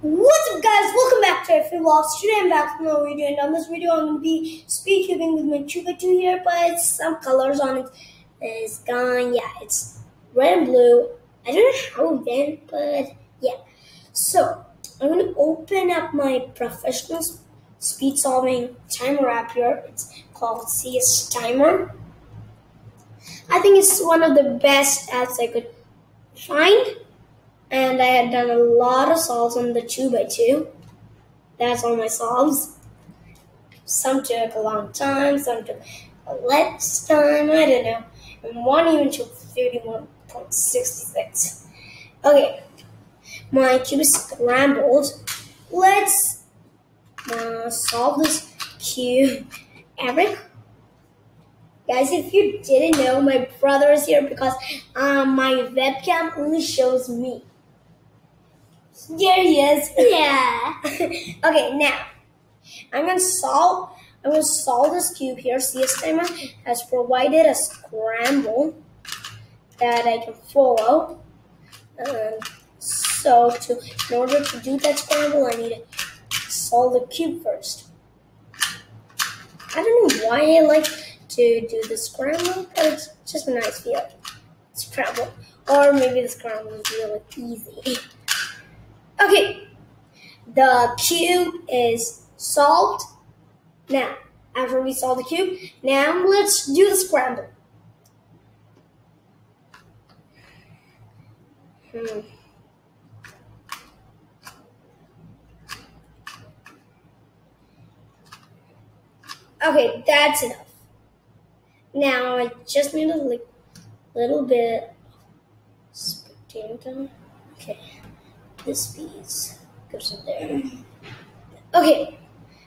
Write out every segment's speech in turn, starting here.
What's up guys, welcome back to FE Vlogs. Today I'm back with another video and on this video I'm going to be speed cubing with my 2x2 here but some colors on it is gone. Yeah, it's red and blue. I don't know how it went but yeah. So, I'm going to open up my professional speed solving timer app here. It's called CS Timer. I think it's one of the best apps I could find and I had done a lot of solves on the 2 by 2 That's all my solves. Some took a long time, some took less time, I don't know. And one even took 31.66. Okay, my cube is scrambled. Let's uh, solve this cube. Eric, Guys, if you didn't know, my brother is here because um, my webcam only shows me. There he is. Yeah. okay, now I'm gonna solve. I'm gonna solve this cube here. CS Timer has provided a scramble that I can follow. Um, so, to in order to do that scramble, I need to solve the cube first. I don't know why I like to do the scramble, but it's just a nice feeling. Scramble, or maybe the scramble is really easy. Okay, the cube is solved. Now, after we solve the cube, now let's do the scramble. Hmm. Okay, that's enough. Now I just need a li little bit spectator. Okay this piece goes in there. Okay,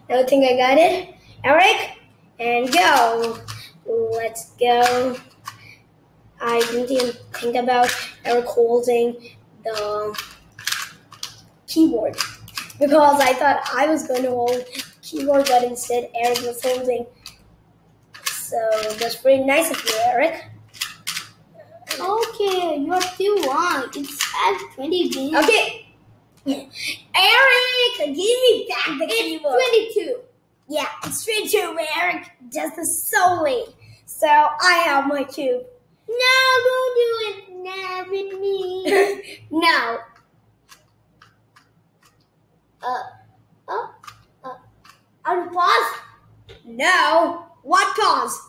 now I think I got it. Eric, and go. Let's go. I didn't even think about Eric holding the keyboard because I thought I was going to hold the keyboard, but instead Eric was holding. So that's pretty nice of you, Eric. Okay, you're too long. It's at 20 minutes. Okay. Eric, give me back the it's keyboard. 22. Yeah, it's 22, but Eric does this solely. So I have my cube. No, don't do it now with me. no. Uh, uh, uh, pause. No. What pause?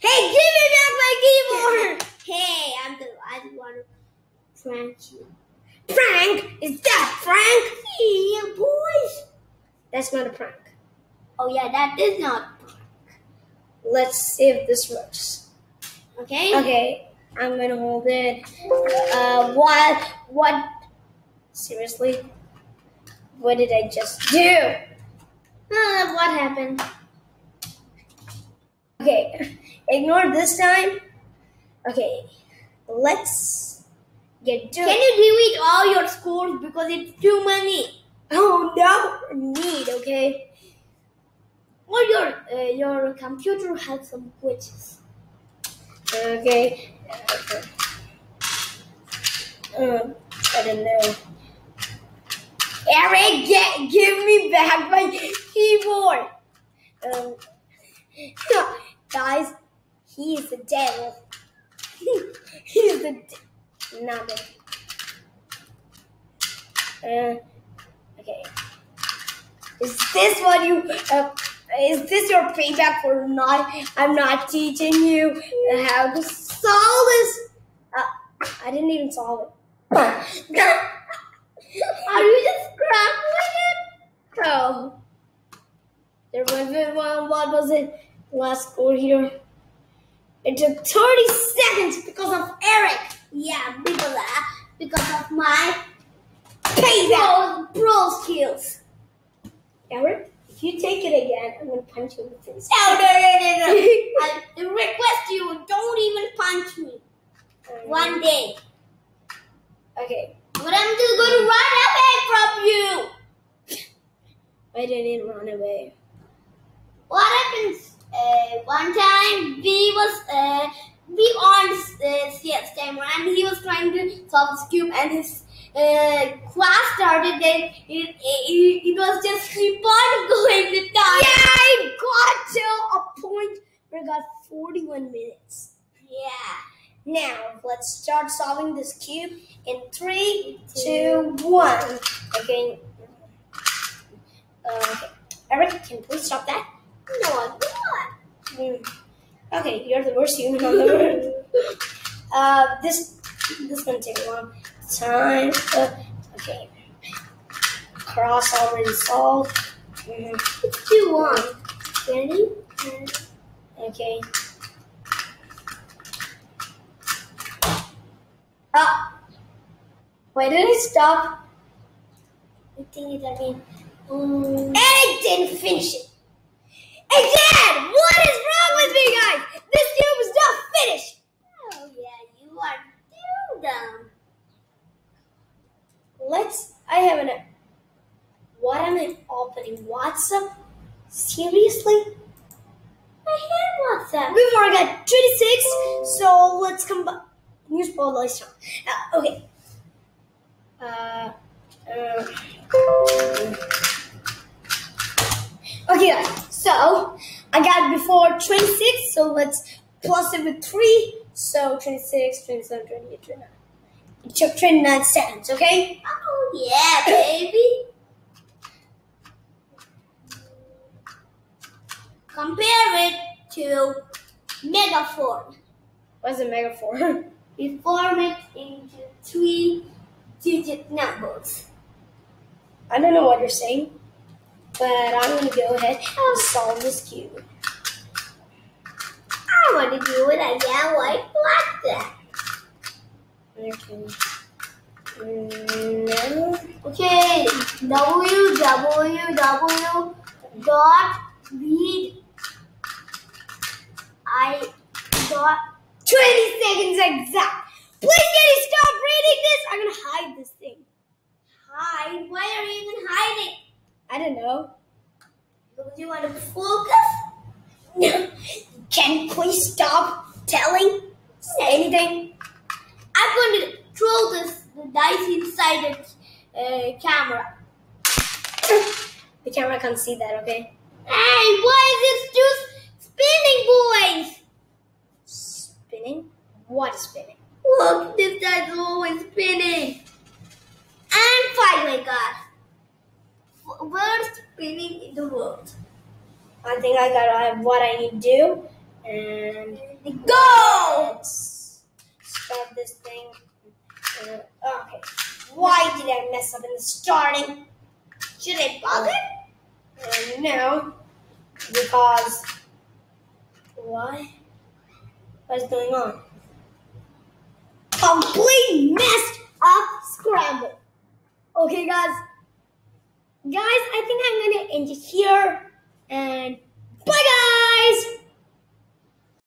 Hey, give me back my keyboard! Hey, I'm the I want to prank you. Prank? Is that prank? Yeah, boys. That's not a prank. Oh yeah, that is not prank. Let's see if this works. Okay. Okay, I'm gonna hold it. Uh, what? What? Seriously? What did I just do? Uh, what happened? Okay, ignore this time. Okay, let's get to Can you delete all your scores because it's too many? Oh no, need okay. Or your uh, your computer has some glitches. Okay. okay. Um, I don't know. Eric, get, give me back my keyboard. Um, guys, he is the devil. he is the de- the. Uh, okay. Is this what you? Uh, is this your payback for not? I'm not teaching you how to solve this. Uh, I didn't even solve it. Are you just scrambling it? Oh. There was one. What was it? Last score here. It took 30 seconds because of Eric. Yeah, because uh, because of my Payback. pro, pro skills. Eric, if you take it again, I'm gonna punch you in the face. No, no, no, no, no. I request you don't even punch me one day. Okay. But I'm just going to run away from you. I didn't run away. What happens? Uh, one time we was uh, we on uh, CS timer and he was trying to solve this cube and his uh, class started, then it, it, it was just keep on going the time. Yeah, I got to a point where I got 41 minutes. Yeah. Now, let's start solving this cube in three, two, one. Okay. Uh, okay. Eric, can you please stop that? No, I'm not. Mm. Okay, you're the worst human on the earth. Uh, this this gonna take a long time. Uh, okay. Cross already solved. Mhm. Let's do one. Ready? Okay. Ah. Why did it stop? I think it, I mean, um, And it didn't finish it. Again! What is wrong with me, guys? This cube is not finished. oh yeah, you are too dumb. Let's. I have an. What am I opening? WhatsApp? Seriously? I hate WhatsApp. Before I got 26, so let's come back. New spotlight song. Uh, okay. Uh, uh, okay, guys. So, I got before 26, so let's plus it with 3. So, 26, 27, 28, 29. It took 29 seconds, okay? Oh yeah, baby. Compare it to megaform. What's a megaphor? We form it into three digit numbers. I don't know what you're saying, but I'm gonna go ahead and solve this cube. I want to do it again like like that. Okay. No. Okay, www dot read I dot 20 seconds exact. Please can you stop reading this? I'm gonna hide this thing. hide. Why are you even hiding? I don't know. Do you want to focus? Can you please stop telling? Say anything? I'm going to throw this the dice inside the uh, camera. The camera can't see that, okay? Hey, why is it just spinning, boys? Spinning? What is spinning? Look, this dice is always spinning. And finally, got worst spinning in the world. I think I got uh, what I need to do. And Go! let's this thing. Uh, okay. Why did I mess up in the starting? Should I bother? And no, because why? What is going on? Complete messed up scramble. Okay, guys. Guys, I think I'm gonna end it here, and